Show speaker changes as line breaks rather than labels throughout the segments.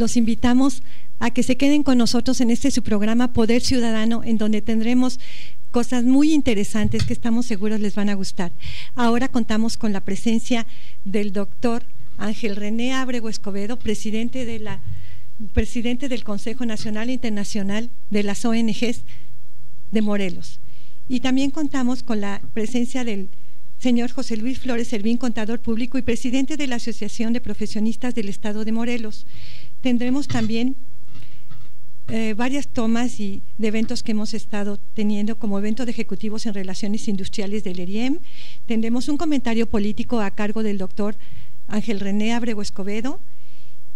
los invitamos a que se queden con nosotros en este su programa Poder Ciudadano, en donde tendremos cosas muy interesantes que estamos seguros les van a gustar. Ahora contamos con la presencia del doctor Ángel René Abrego Escobedo, presidente, de la, presidente del Consejo Nacional e Internacional de las ONGs de Morelos. Y también contamos con la presencia del señor José Luis Flores Servín, contador público y presidente de la Asociación de Profesionistas del Estado de Morelos. Tendremos también eh, varias tomas y de eventos que hemos estado teniendo como evento de ejecutivos en relaciones industriales del ERIEM. Tendremos un comentario político a cargo del doctor Ángel René Abrego Escobedo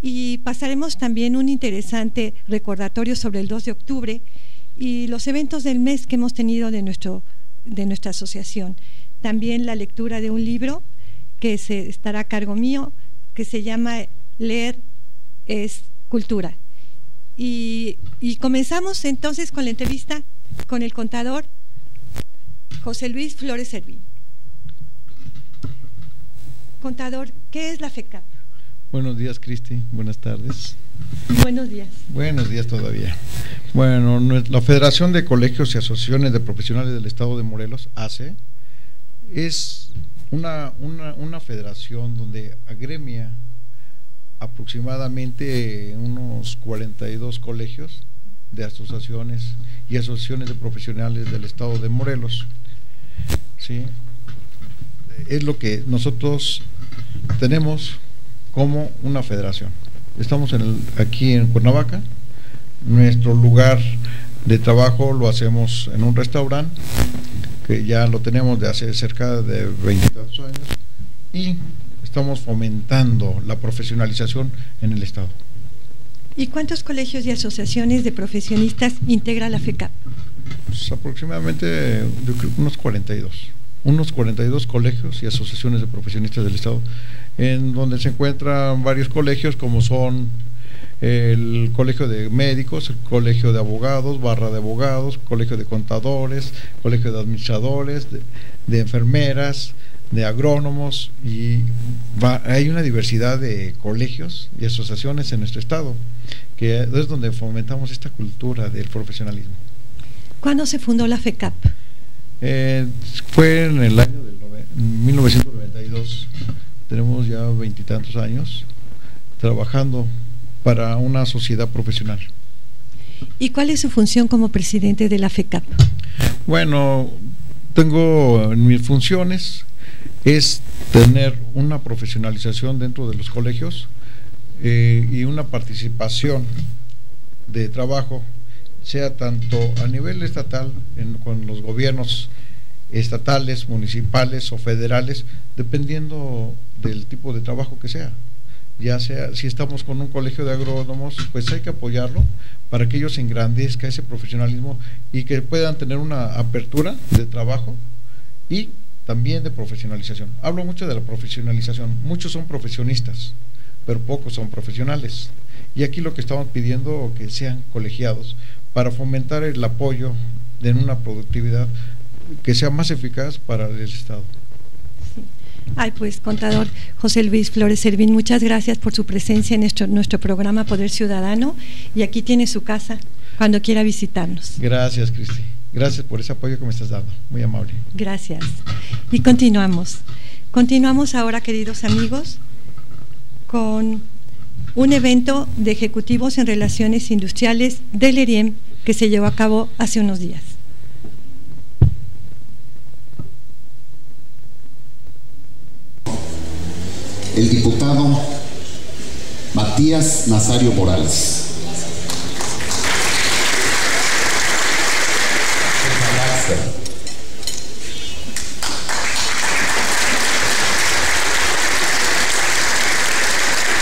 y pasaremos también un interesante recordatorio sobre el 2 de octubre y los eventos del mes que hemos tenido de, nuestro, de nuestra asociación. También la lectura de un libro que se, estará a cargo mío, que se llama Leer es cultura. Y, comenzamos entonces con la entrevista con el contador José Luis Flores Servín. Contador, ¿qué es la FECAP?
Buenos días, Cristi. Buenas tardes.
Buenos días.
Buenos días todavía. Bueno, la Federación de Colegios y Asociaciones de Profesionales del Estado de Morelos, ACE, es una, una, una federación donde agremia aproximadamente unos 42 colegios de asociaciones y asociaciones de profesionales del estado de Morelos. ¿sí? Es lo que nosotros tenemos como una federación. Estamos aquí en Cuernavaca, nuestro lugar de trabajo lo hacemos en un restaurante que ya lo tenemos de hace cerca de 20 años y estamos fomentando la profesionalización en el Estado.
¿Y cuántos colegios y asociaciones de profesionistas integra la FECAP?
Pues aproximadamente unos 42. Unos 42 colegios y asociaciones de profesionistas del Estado, en donde se encuentran varios colegios como son el colegio de médicos, el colegio de abogados, barra de abogados, colegio de contadores, colegio de administradores, de enfermeras, de agrónomos y hay una diversidad de colegios y asociaciones en nuestro estado, que es donde fomentamos esta cultura del profesionalismo.
¿Cuándo se fundó la FECAP?
Eh, fue en el año del 1992, tenemos ya veintitantos años trabajando para una sociedad profesional.
¿Y cuál es su función como presidente de la FECAP?
Bueno, tengo en mis funciones es tener una profesionalización dentro de los colegios eh, y una participación de trabajo, sea tanto a nivel estatal, con los gobiernos estatales, municipales o federales, dependiendo del tipo de trabajo que sea. Ya sea, si estamos con un colegio de agrónomos, pues hay que apoyarlo para que ellos engrandezca ese profesionalismo y que puedan tener una apertura de trabajo y también de profesionalización. Hablo mucho de la profesionalización. Muchos son profesionistas, pero pocos son profesionales. Y aquí lo que estamos pidiendo que sean colegiados para fomentar el apoyo en una productividad que sea más eficaz para el Estado.
Ay, pues, contador José Luis Flores Servín, muchas gracias por su presencia en nuestro, nuestro programa Poder Ciudadano y aquí tiene su casa cuando quiera visitarnos.
Gracias, Cristi. Gracias por ese apoyo que me estás dando, muy amable.
Gracias. Y continuamos. Continuamos ahora, queridos amigos, con un evento de ejecutivos en relaciones industriales del ERIEM que se llevó a cabo hace unos días.
El diputado Matías Nazario Morales.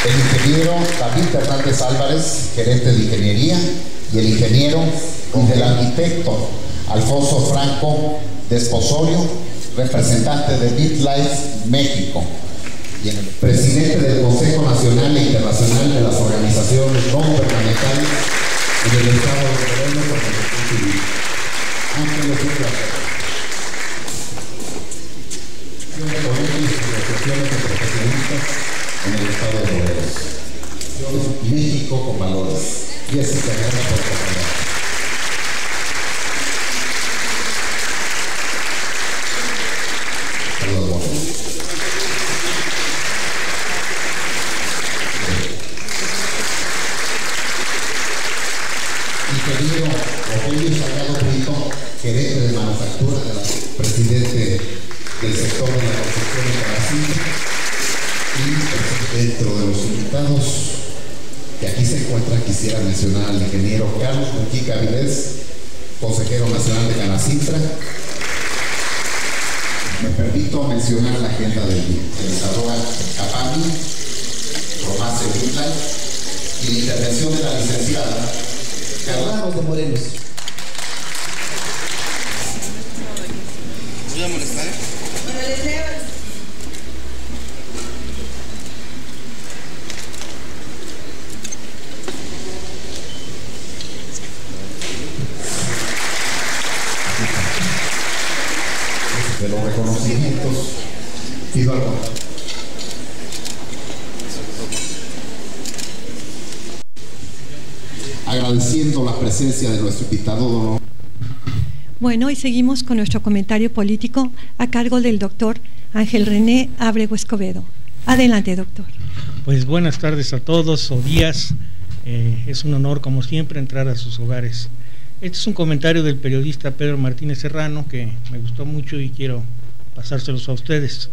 El David Fernández Álvarez, gerente de ingeniería, y el ingeniero y del arquitecto Alfonso Franco Desposorio, representante de BitLife México, y el presidente del Consejo Nacional e Internacional de las Organizaciones No Gubernamentales en el Estado de Morelos por Civil. Ángeles y de profesionistas en el estado de Morelos. México con valores. Y acompañarnos. Saludos, buenos. Ingeniero Ofelio Salgado Brito, gerente de manufactura de la presidente del sector de la construcción de Brasil y dentro de los invitados quisiera mencionar al ingeniero Carlos Mujica Vilés, consejero nacional de Canacintra. Me permito mencionar la agenda del senadora Capani, Román Sevilla y la intervención de la licenciada Carla
de Morelos.
¿Voy a molestar?
Bueno, les leo.
de los reconocimientos pido algo. Agradeciendo la
Bueno, y seguimos con nuestro comentario político a cargo del doctor Ángel René Abrego Escobedo. Adelante, doctor.
Pues buenas tardes a todos o días. Eh, es un honor, como siempre, entrar a sus hogares. Este es un comentario del periodista Pedro Martínez Serrano que me gustó mucho y quiero pasárselos a ustedes.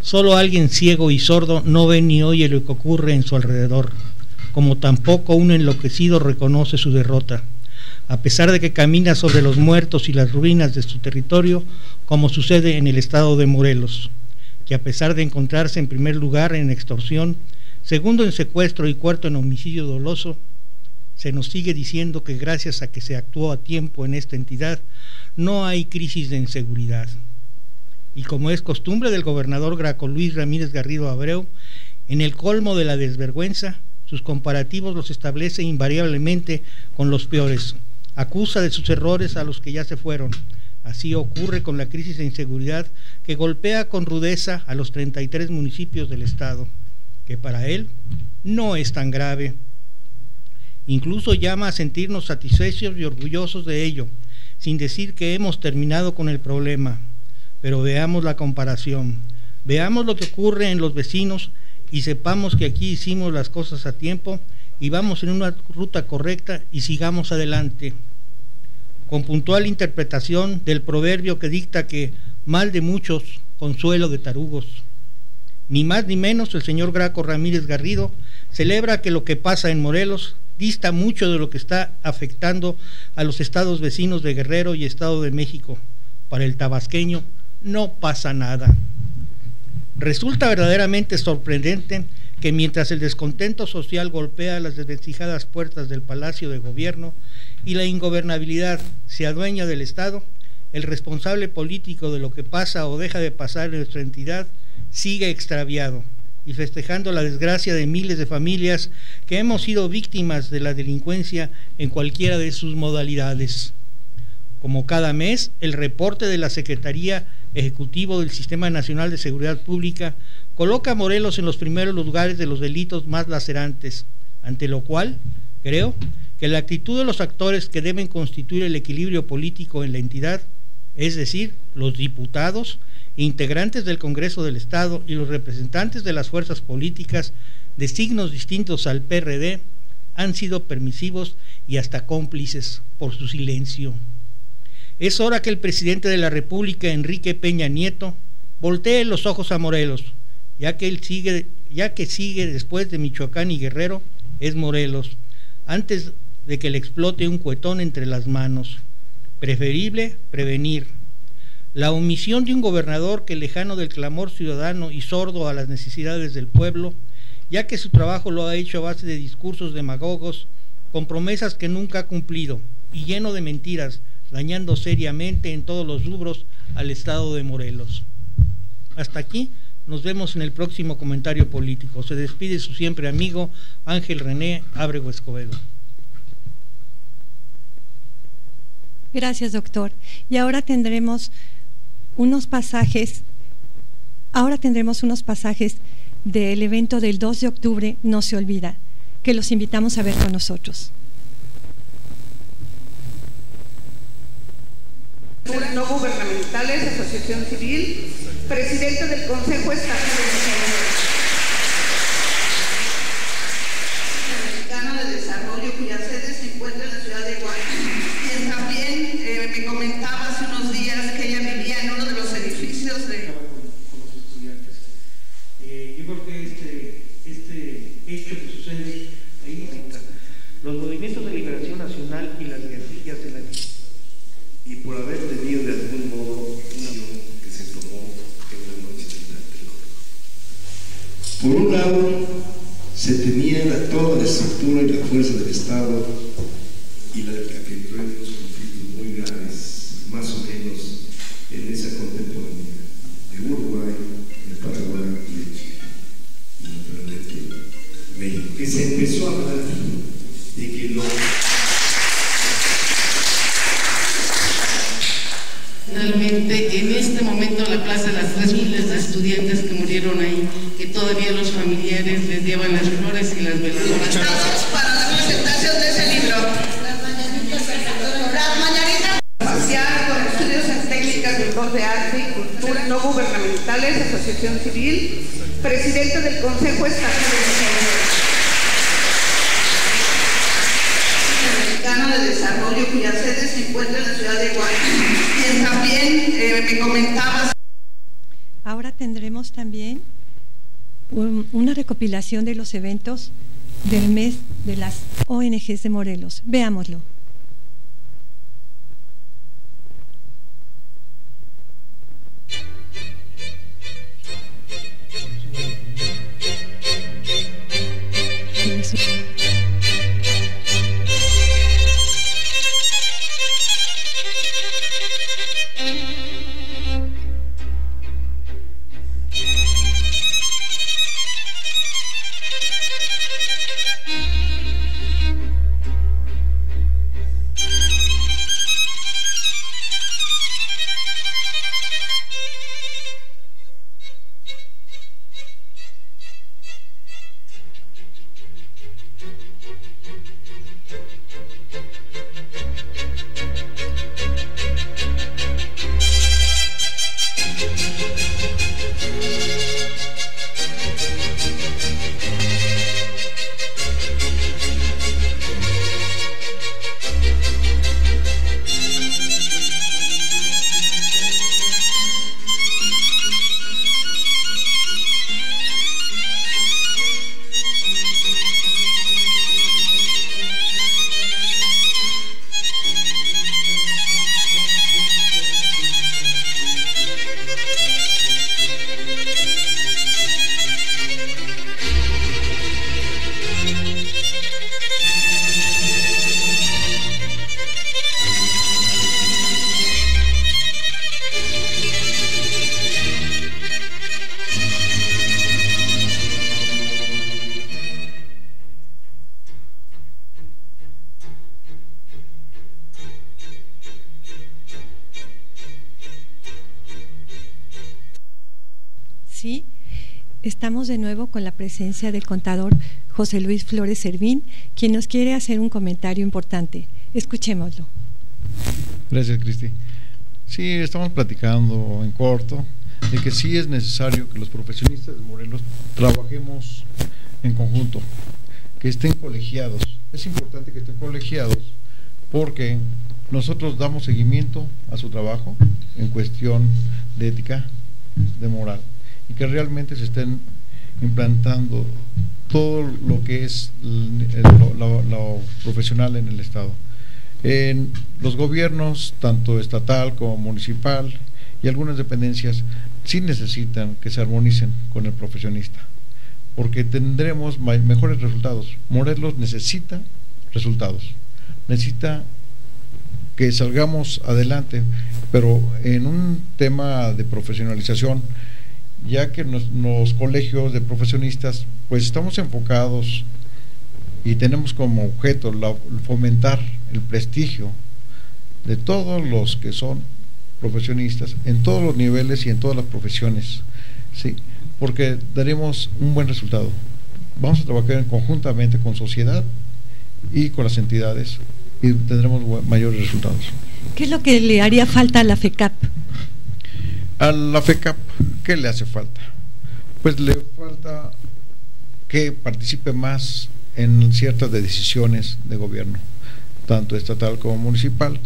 Solo alguien ciego y sordo no ve ni oye lo que ocurre en su alrededor, como tampoco un enloquecido reconoce su derrota, a pesar de que camina sobre los muertos y las ruinas de su territorio, como sucede en el estado de Morelos, que a pesar de encontrarse en primer lugar en extorsión, segundo en secuestro y cuarto en homicidio doloso, se nos sigue diciendo que gracias a que se actuó a tiempo en esta entidad, no hay crisis de inseguridad. Y como es costumbre del gobernador Graco Luis Ramírez Garrido Abreu, en el colmo de la desvergüenza, sus comparativos los establece invariablemente con los peores. Acusa de sus errores a los que ya se fueron. Así ocurre con la crisis de inseguridad que golpea con rudeza a los 33 municipios del Estado, que para él no es tan grave Incluso llama a sentirnos satisfechos y orgullosos de ello, sin decir que hemos terminado con el problema. Pero veamos la comparación. Veamos lo que ocurre en los vecinos y sepamos que aquí hicimos las cosas a tiempo y vamos en una ruta correcta y sigamos adelante. Con puntual interpretación del proverbio que dicta que mal de muchos, consuelo de tarugos. Ni más ni menos el señor Graco Ramírez Garrido celebra que lo que pasa en Morelos dista mucho de lo que está afectando a los estados vecinos de Guerrero y Estado de México. Para el tabasqueño no pasa nada. Resulta verdaderamente sorprendente que mientras el descontento social golpea las desvencijadas puertas del Palacio de Gobierno y la ingobernabilidad se adueña del Estado, el responsable político de lo que pasa o deja de pasar en nuestra entidad sigue extraviado y festejando la desgracia de miles de familias que hemos sido víctimas de la delincuencia en cualquiera de sus modalidades. Como cada mes, el reporte de la Secretaría Ejecutivo del Sistema Nacional de Seguridad Pública coloca a Morelos en los primeros lugares de los delitos más lacerantes, ante lo cual creo que la actitud de los actores que deben constituir el equilibrio político en la entidad, es decir, los diputados, integrantes del Congreso del Estado y los representantes de las fuerzas políticas de signos distintos al PRD han sido permisivos y hasta cómplices por su silencio. Es hora que el presidente de la República, Enrique Peña Nieto, voltee los ojos a Morelos, ya que él sigue, ya que sigue después de Michoacán y Guerrero, es Morelos, antes de que le explote un cuetón entre las manos. Preferible prevenir la omisión de un gobernador que lejano del clamor ciudadano y sordo a las necesidades del pueblo, ya que su trabajo lo ha hecho a base de discursos demagogos, con promesas que nunca ha cumplido y lleno de mentiras, dañando seriamente en todos los rubros al Estado de Morelos. Hasta aquí, nos vemos en el próximo comentario político. Se despide su siempre amigo Ángel René Ábrego Escobedo.
Gracias, doctor. Y ahora tendremos unos pasajes, ahora tendremos unos pasajes del evento del 2 de octubre, no se olvida. que los invitamos a ver con nosotros.
No gubernamentales, asociación civil, presidente del Consejo Estatal Mexicano de Desarrollo, cuya sede se encuentra en la ciudad de Guadalajara, quien también eh, me comentaba hace unos días que ella vivía en uno de los edificios de...
Con los estudiantes. Eh, yo creo que este, este hecho que sucede ahí, los movimientos de liberación nacional y las guerrillas de la
y por haber tenido de algún modo una que se tomó en la noche del terror. Por un lado, se tenía la, estructura y la fuerza del Estado y la del entró en unos conflictos muy graves, más o menos en esa contemporánea, de Uruguay, de Paraguay y de Chile, y naturalmente México, que se empezó a hablar de que no
Realmente en este momento la plaza de las tres miles de estudiantes que murieron ahí, que todavía los familiares les llevan las flores y las veladoras.
Estamos para la presentación de ese libro. Las mañanitas asociadas con estudios en técnicas de voz de arte y cultura no gubernamentales, asociación civil, presidente del Consejo Estatal Mexicano de Desarrollo, cuya sede se encuentra en la ciudad de Guadalajara, quien también eh, me comentaba
Ahora tendremos también un- una recopilación de los eventos del mes de las ONGs de Morelos. Veámoslo. Sí, estamos de nuevo con la presencia del contador José Luis Flores Servín, quien nos quiere hacer un comentario importante. Escuchémoslo.
Gracias, Cristi. Sí, estamos platicando en corto de que sí es necesario que los profesionistas de Morelos trabajemos en conjunto, que estén colegiados. Es importante que estén colegiados porque nosotros damos seguimiento a su trabajo en cuestión de ética, de moral, y que realmente se estén implantando todo lo que es lo, profesional en el Estado. Los gobiernos, tanto estatal como municipal y algunas dependencias, sí necesitan que se armonicen con el profesionista, porque tendremos mejores resultados. Morelos necesita resultados, necesita que salgamos adelante, pero en un tema de profesionalización, ya que nos- los colegios de profesionistas, pues estamos enfocados y tenemos como objeto fomentar el prestigio de todos los que son profesionistas en todos los niveles y en todas las profesiones, sí, porque daremos un buen resultado. vamos a trabajar conjuntamente con sociedad y con las entidades y tendremos mayores resultados.
¿Qué es lo que le haría falta a la FECAP?
A la FECAP, ¿qué le hace falta? Pues le falta que participe más en ciertas decisiones de gobierno, tanto estatal como municipal,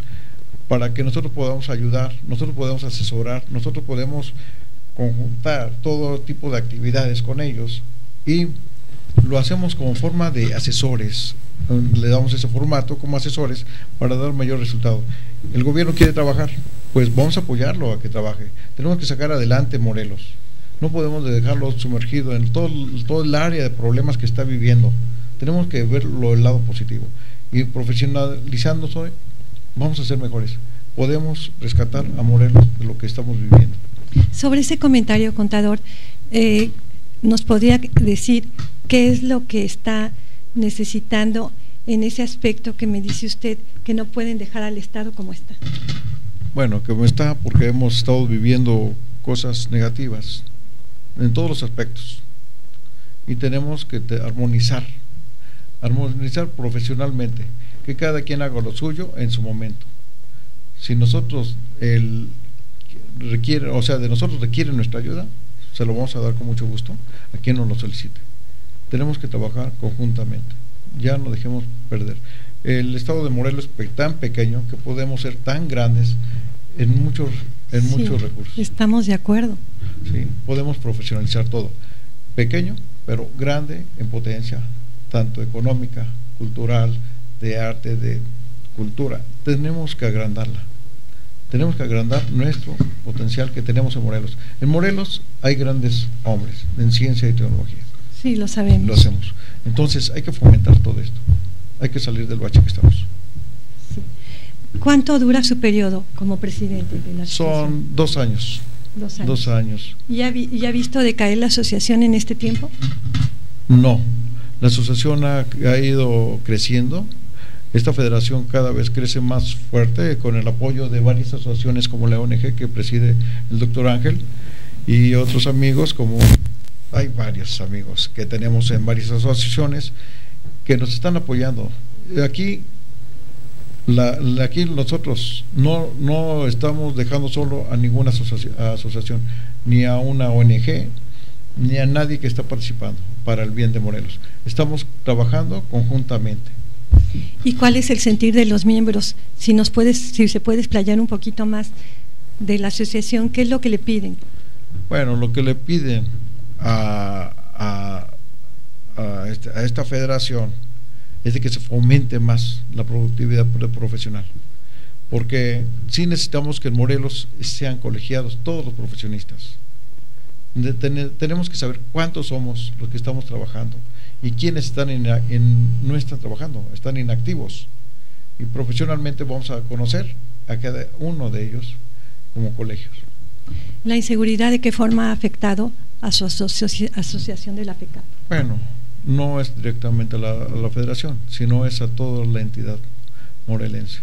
para que nosotros podamos ayudar, nosotros podemos asesorar, nosotros podemos conjuntar todo tipo de actividades con ellos y lo hacemos como forma de asesores, le damos ese formato como asesores para dar mayor resultado. El gobierno quiere trabajar, pues vamos a apoyarlo a que trabaje. Tenemos que sacar adelante Morelos. No podemos dejarlo sumergido en todo, el área de problemas que está viviendo. Tenemos que verlo del lado positivo. Y profesionalizándose, vamos a ser mejores. Podemos rescatar a Morelos de lo que estamos viviendo.
Sobre ese comentario, contador, eh, ¿nos podría decir qué es lo que está necesitando en ese aspecto que me dice usted que no pueden dejar al Estado como está?
Bueno, como está porque hemos estado viviendo cosas negativas en todos los aspectos y tenemos que armonizar, armonizar profesionalmente, que cada quien haga lo suyo en su momento. Si nosotros el requiere, o sea, de nosotros requiere nuestra ayuda, se lo vamos a dar con mucho gusto a quien nos lo solicite. Tenemos que trabajar conjuntamente, ya no dejemos perder. El estado de Morelos es tan pequeño que podemos ser tan grandes en muchos, en muchos recursos.
Estamos de acuerdo.
Sí, podemos profesionalizar todo. Pequeño, pero grande en potencia, tanto económica, cultural, de arte, de cultura. Tenemos que agrandarla tenemos que agrandar nuestro potencial que tenemos en Morelos. En Morelos hay grandes hombres en ciencia y tecnología.
Sí, lo sabemos.
Lo hacemos. Entonces hay que fomentar todo esto. Hay que salir del bache que estamos.
¿Cuánto dura su periodo como presidente de la
Son dos años.
Dos años.
Dos años.
¿Y ha, ¿Y ha visto decaer la asociación en este tiempo?
No. La asociación ha, ha ido creciendo esta federación cada vez crece más fuerte con el apoyo de varias asociaciones como la ONG que preside el doctor Ángel y otros amigos como hay varios amigos que tenemos en varias asociaciones que nos están apoyando. Aquí, la, aquí nosotros no, no estamos dejando solo a ninguna asociación, ni a una ONG, ni a nadie que está participando para el bien de Morelos. Estamos trabajando conjuntamente.
¿Y cuál es el sentir de los miembros? Si nos puedes, si se puede explayar un poquito más de la asociación, ¿qué es lo que le piden?
Bueno, lo que le piden a, a, esta federación es de que se fomente más la productividad profesional. Porque sí necesitamos que en Morelos sean colegiados todos los profesionistas. tenemos que saber cuántos somos los que estamos trabajando y quienes están en, no están trabajando, están inactivos. Y profesionalmente vamos a conocer a cada uno de ellos como colegios.
¿La inseguridad de qué forma ha afectado a su asociación de la FECAP?
Bueno, no es directamente a la, federación, sino es a toda la entidad morelense,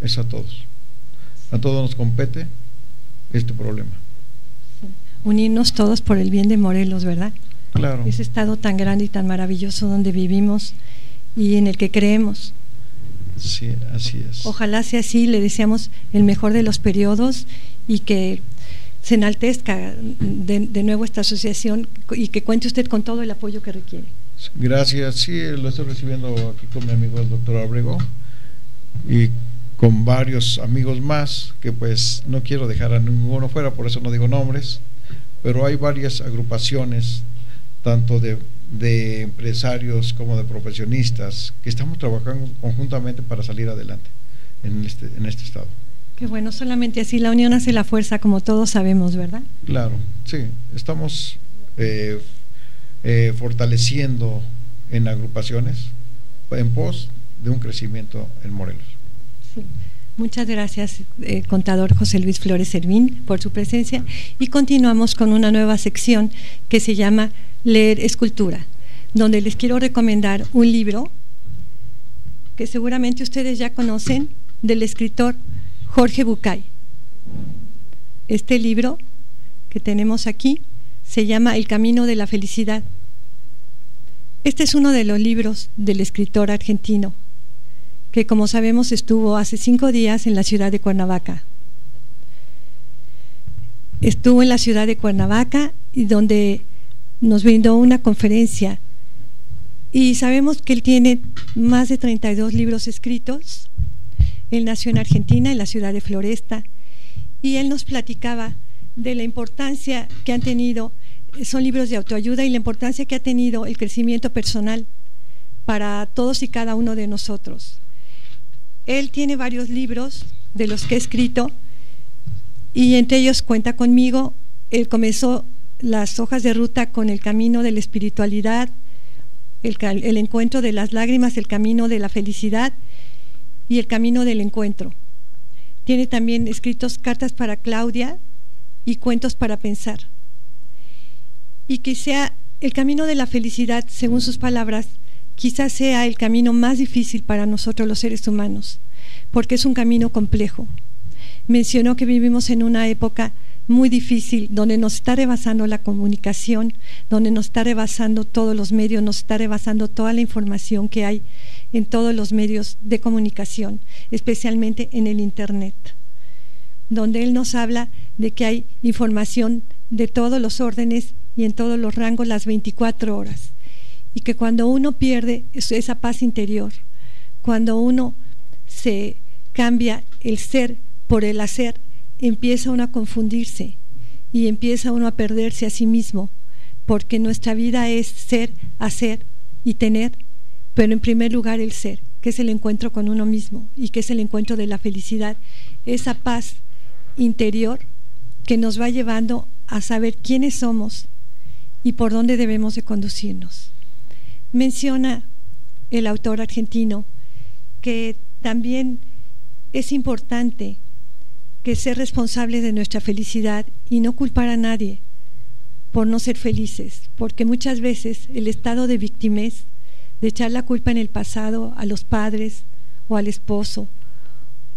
es a todos. A todos nos compete este problema.
Unirnos todos por el bien de Morelos, ¿verdad?
Claro.
Ese estado tan grande y tan maravilloso donde vivimos y en el que creemos.
Sí, así es.
Ojalá sea así, le deseamos el mejor de los periodos y que se enaltezca de, nuevo esta asociación y que cuente usted con todo el apoyo que requiere.
Gracias, sí, lo estoy recibiendo aquí con mi amigo el doctor Abrego y con varios amigos más que pues no quiero dejar a ninguno fuera, por eso no digo nombres, pero hay varias agrupaciones tanto de, empresarios como de profesionistas, que estamos trabajando conjuntamente para salir adelante en este, en este estado.
Qué bueno, solamente así la unión hace la fuerza, como todos sabemos, ¿verdad?
Claro, sí, estamos eh, eh, fortaleciendo en agrupaciones en pos de un crecimiento en Morelos.
Muchas gracias, eh, contador José Luis Flores Servín, por su presencia. Y continuamos con una nueva sección que se llama leer escultura, donde les quiero recomendar un libro que seguramente ustedes ya conocen del escritor Jorge Bucay. Este libro que tenemos aquí se llama El Camino de la Felicidad. Este es uno de los libros del escritor argentino, que como sabemos estuvo hace cinco días en la ciudad de Cuernavaca. Estuvo en la ciudad de Cuernavaca y donde nos brindó una conferencia y sabemos que él tiene más de 32 libros escritos. Él nació en Argentina, en la ciudad de Floresta, y él nos platicaba de la importancia que han tenido, son libros de autoayuda y la importancia que ha tenido el crecimiento personal para todos y cada uno de nosotros. Él tiene varios libros de los que he escrito y entre ellos cuenta conmigo. Él comenzó las hojas de ruta con el camino de la espiritualidad, el, el encuentro de las lágrimas, el camino de la felicidad y el camino del encuentro. Tiene también escritos cartas para Claudia y cuentos para pensar. Y que sea el camino de la felicidad, según sus palabras, quizás sea el camino más difícil para nosotros los seres humanos, porque es un camino complejo. Mencionó que vivimos en una época muy difícil, donde nos está rebasando la comunicación, donde nos está rebasando todos los medios, nos está rebasando toda la información que hay en todos los medios de comunicación, especialmente en el Internet, donde él nos habla de que hay información de todos los órdenes y en todos los rangos las 24 horas, y que cuando uno pierde esa paz interior, cuando uno se cambia el ser por el hacer, empieza uno a confundirse y empieza uno a perderse a sí mismo, porque nuestra vida es ser, hacer y tener, pero en primer lugar el ser, que es el encuentro con uno mismo y que es el encuentro de la felicidad, esa paz interior que nos va llevando a saber quiénes somos y por dónde debemos de conducirnos. Menciona el autor argentino que también es importante que ser responsable de nuestra felicidad y no culpar a nadie por no ser felices, porque muchas veces el estado de victimez, de echar la culpa en el pasado a los padres o al esposo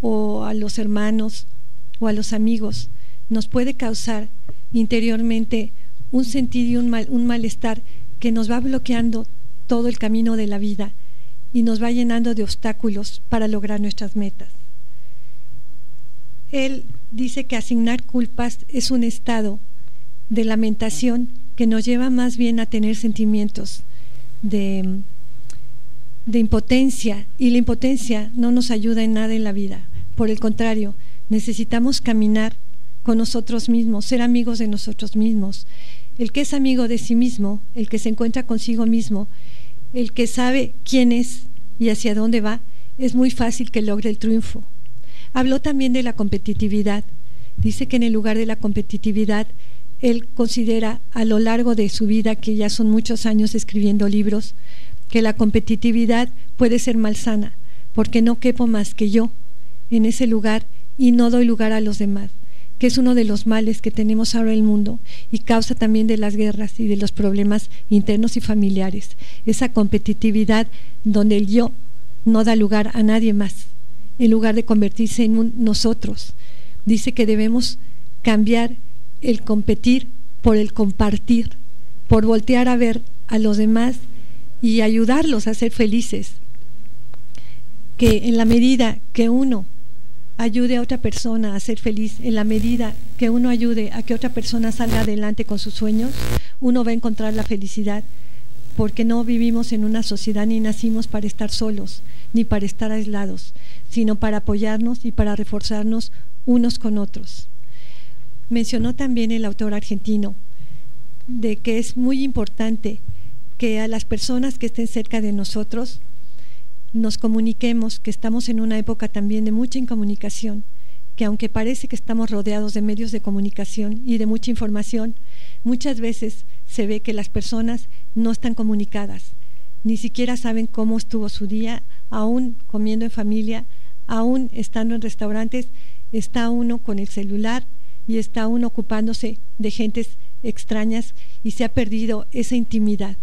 o a los hermanos o a los amigos, nos puede causar interiormente un sentido y un, un malestar que nos va bloqueando todo el camino de la vida y nos va llenando de obstáculos para lograr nuestras metas. Él dice que asignar culpas es un estado de lamentación que nos lleva más bien a tener sentimientos de, de impotencia y la impotencia no nos ayuda en nada en la vida. Por el contrario, necesitamos caminar con nosotros mismos, ser amigos de nosotros mismos. El que es amigo de sí mismo, el que se encuentra consigo mismo, el que sabe quién es y hacia dónde va, es muy fácil que logre el triunfo. Habló también de la competitividad. Dice que en el lugar de la competitividad, él considera a lo largo de su vida, que ya son muchos años escribiendo libros, que la competitividad puede ser malsana, porque no quepo más que yo en ese lugar y no doy lugar a los demás, que es uno de los males que tenemos ahora en el mundo y causa también de las guerras y de los problemas internos y familiares. Esa competitividad donde el yo no da lugar a nadie más en lugar de convertirse en un nosotros. Dice que debemos cambiar el competir por el compartir, por voltear a ver a los demás y ayudarlos a ser felices. Que en la medida que uno ayude a otra persona a ser feliz, en la medida que uno ayude a que otra persona salga adelante con sus sueños, uno va a encontrar la felicidad, porque no vivimos en una sociedad ni nacimos para estar solos, ni para estar aislados sino para apoyarnos y para reforzarnos unos con otros. Mencionó también el autor argentino de que es muy importante que a las personas que estén cerca de nosotros nos comuniquemos, que estamos en una época también de mucha incomunicación, que aunque parece que estamos rodeados de medios de comunicación y de mucha información, muchas veces se ve que las personas no están comunicadas, ni siquiera saben cómo estuvo su día, aún comiendo en familia, aún estando en restaurantes, está uno con el celular y está uno ocupándose de gentes extrañas y se ha perdido esa intimidad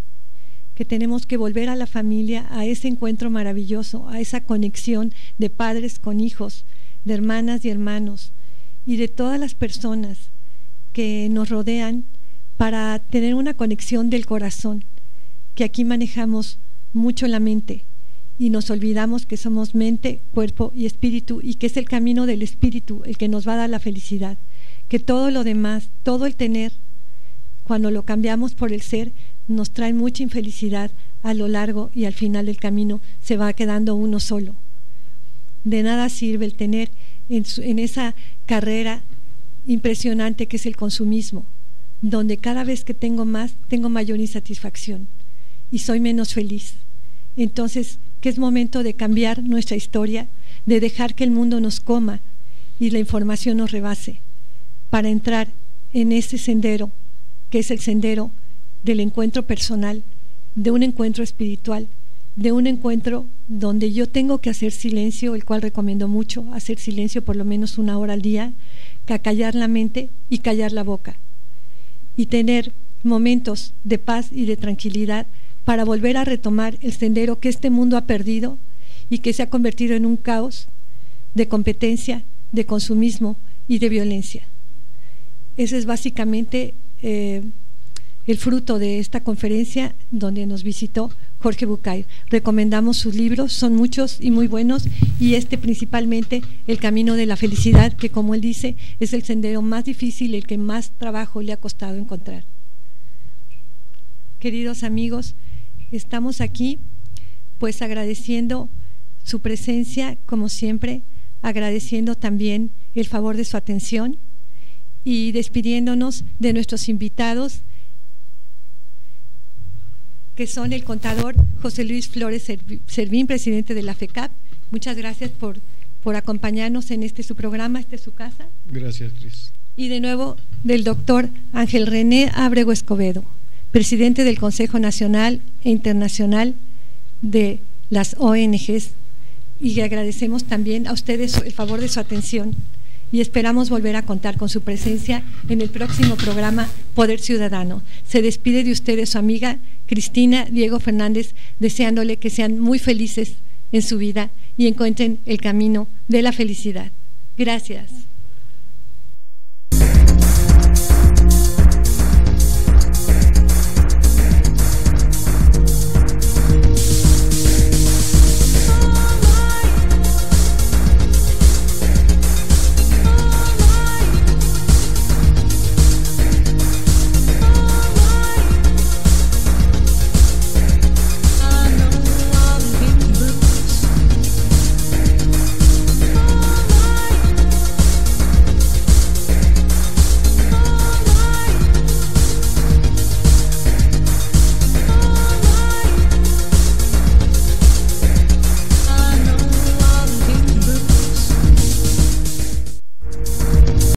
que tenemos que volver a la familia, a ese encuentro maravilloso, a esa conexión de padres con hijos, de hermanas y hermanos y de todas las personas que nos rodean para tener una conexión del corazón, que aquí manejamos mucho la mente y nos olvidamos que somos mente, cuerpo y espíritu y que es el camino del espíritu el que nos va a dar la felicidad, que todo lo demás, todo el tener, cuando lo cambiamos por el ser, nos trae mucha infelicidad a lo largo y al final del camino se va quedando uno solo. De nada sirve el tener en, en esa carrera impresionante que es el consumismo, donde cada vez que tengo más, tengo mayor insatisfacción y soy menos feliz. Entonces, que es momento de cambiar nuestra historia, de dejar que el mundo nos coma y la información nos rebase, para entrar en ese sendero, que es el sendero del encuentro personal, de un encuentro espiritual, de un encuentro donde yo tengo que hacer silencio, el cual recomiendo mucho, hacer silencio por lo menos una hora al día, callar la mente y callar la boca, y tener momentos de paz y de tranquilidad para volver a retomar el sendero que este mundo ha perdido y que se ha convertido en un caos de competencia, de consumismo y de violencia. Ese es básicamente eh, el fruto de esta conferencia donde nos visitó Jorge Bucay. Recomendamos sus libros, son muchos y muy buenos, y este principalmente, El Camino de la Felicidad, que como él dice, es el sendero más difícil, el que más trabajo le ha costado encontrar. Queridos amigos, estamos aquí pues agradeciendo su presencia, como siempre, agradeciendo también el favor de su atención y despidiéndonos de nuestros invitados que son el contador José Luis Flores Servín, presidente de la FECAP. Muchas gracias por, por acompañarnos en este su programa, este es su casa.
Gracias, Cris.
Y de nuevo del doctor Ángel René Abrego Escobedo, presidente del Consejo Nacional e Internacional de las ONGs. Y agradecemos también a ustedes el favor de su atención y esperamos volver a contar con su presencia en el próximo programa Poder Ciudadano. Se despide de ustedes su amiga Cristina Diego Fernández, deseándole que sean muy felices en su vida y encuentren el camino de la felicidad. Gracias.